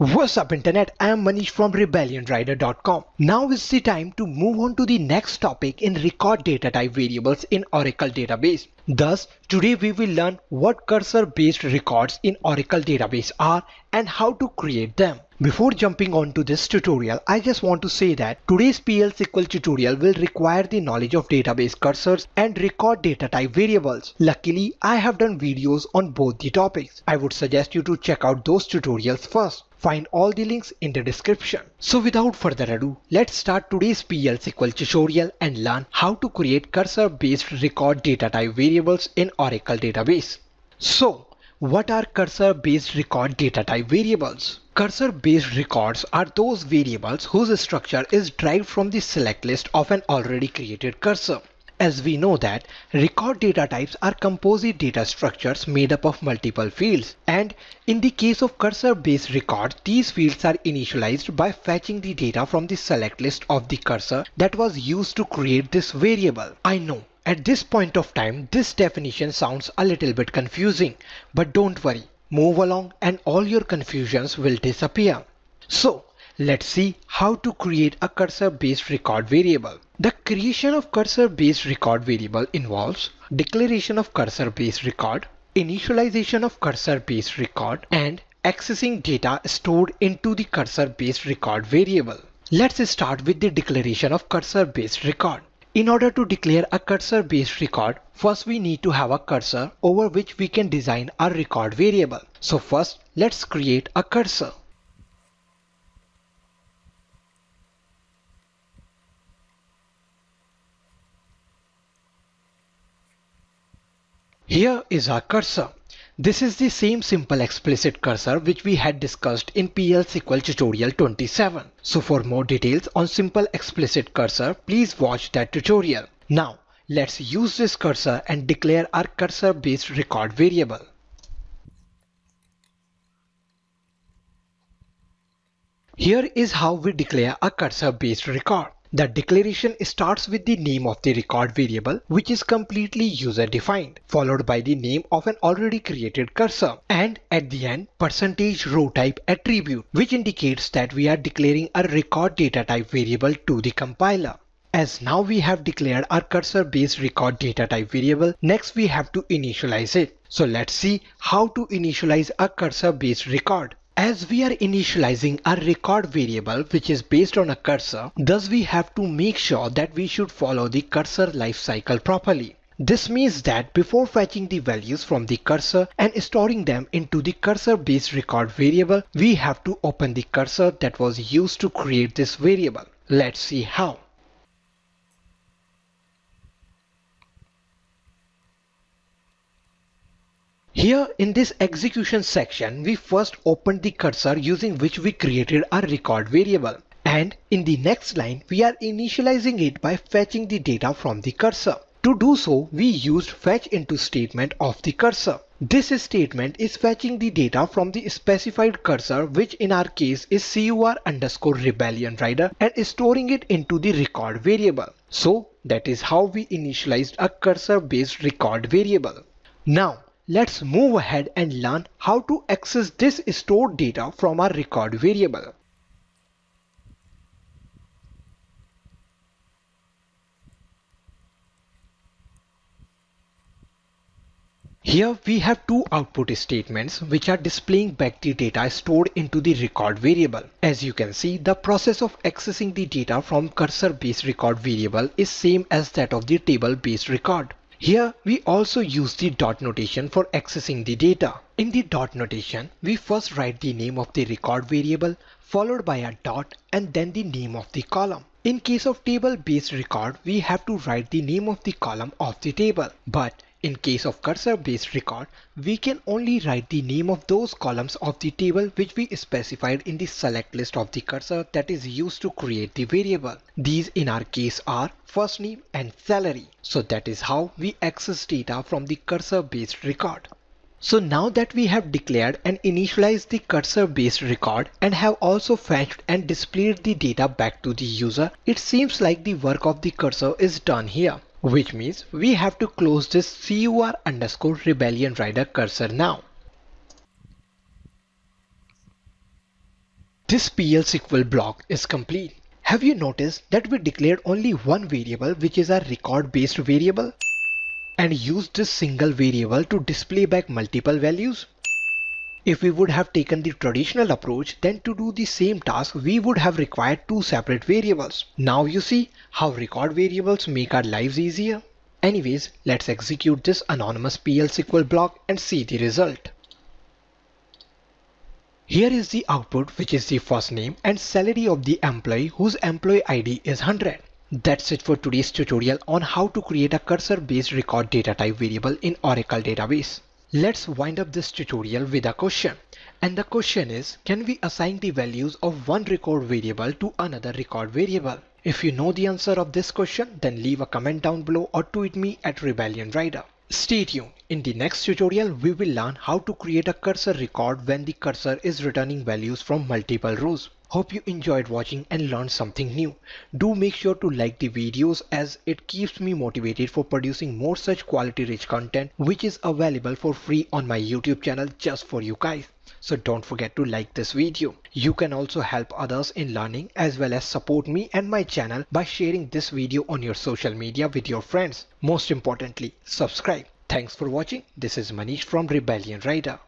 What's up internet, I am Manish from RebellionRider.com. Now is the time to move on to the next topic in record data type variables in Oracle database. Thus, today we will learn what cursor based records in Oracle database are and how to create them. Before jumping on to this tutorial, I just want to say that today's PL SQL tutorial will require the knowledge of database cursors and record data type variables. Luckily, I have done videos on both the topics. I would suggest you to check out those tutorials first. Find all the links in the description. So without further ado, let's start today's PL SQL tutorial and learn how to create cursor based record data type variables in Oracle database. So what are cursor based record data type variables? Cursor based records are those variables whose structure is derived from the select list of an already created cursor. As we know that record data types are composite data structures made up of multiple fields and in the case of cursor based records these fields are initialized by fetching the data from the select list of the cursor that was used to create this variable. I know at this point of time, this definition sounds a little bit confusing, but don't worry, move along and all your confusions will disappear. So let's see how to create a cursor based record variable. The creation of cursor based record variable involves declaration of cursor based record, initialization of cursor based record and accessing data stored into the cursor based record variable. Let's start with the declaration of cursor based record. In order to declare a cursor based record, first we need to have a cursor over which we can design our record variable. So first let's create a cursor. Here is our cursor. This is the same simple explicit cursor which we had discussed in PL SQL tutorial 27. So for more details on simple explicit cursor, please watch that tutorial. Now let's use this cursor and declare our cursor based record variable. Here is how we declare a cursor based record. The declaration starts with the name of the record variable which is completely user defined followed by the name of an already created cursor and at the end percentage row type attribute which indicates that we are declaring a record data type variable to the compiler. As now we have declared our cursor based record data type variable, next we have to initialize it. So let's see how to initialize a cursor based record. As we are initializing a record variable which is based on a cursor, thus we have to make sure that we should follow the cursor lifecycle properly. This means that before fetching the values from the cursor and storing them into the cursor based record variable, we have to open the cursor that was used to create this variable. Let's see how. Here in this execution section, we first opened the cursor using which we created our record variable. And in the next line, we are initializing it by fetching the data from the cursor. To do so, we used fetch into statement of the cursor. This statement is fetching the data from the specified cursor which in our case is cur underscore rebellion rider and storing it into the record variable. So that is how we initialized a cursor based record variable. Now Let's move ahead and learn how to access this stored data from our record variable. Here we have two output statements which are displaying back the data stored into the record variable. As you can see, the process of accessing the data from cursor based record variable is same as that of the table based record. Here we also use the dot notation for accessing the data. In the dot notation, we first write the name of the record variable followed by a dot and then the name of the column. In case of table based record, we have to write the name of the column of the table. But in case of cursor based record, we can only write the name of those columns of the table which we specified in the select list of the cursor that is used to create the variable. These in our case are first name and salary. So that is how we access data from the cursor based record. So now that we have declared and initialized the cursor based record and have also fetched and displayed the data back to the user, it seems like the work of the cursor is done here which means we have to close this cur underscore rebellion rider cursor now. This PL SQL block is complete. Have you noticed that we declared only one variable which is a record based variable and used this single variable to display back multiple values? If we would have taken the traditional approach, then to do the same task, we would have required two separate variables. Now you see how record variables make our lives easier. Anyways, let's execute this anonymous PL SQL block and see the result. Here is the output which is the first name and salary of the employee whose employee ID is 100. That's it for today's tutorial on how to create a cursor based record data type variable in Oracle database. Let's wind up this tutorial with a question. And the question is, can we assign the values of one record variable to another record variable? If you know the answer of this question, then leave a comment down below or tweet me at Rebellion Rider. Stay tuned. In the next tutorial, we will learn how to create a cursor record when the cursor is returning values from multiple rows. Hope you enjoyed watching and learned something new. Do make sure to like the videos as it keeps me motivated for producing more such quality rich content which is available for free on my YouTube channel just for you guys. So don't forget to like this video. You can also help others in learning as well as support me and my channel by sharing this video on your social media with your friends. Most importantly, subscribe. Thanks for watching. This is Manish from Rebellion Rider.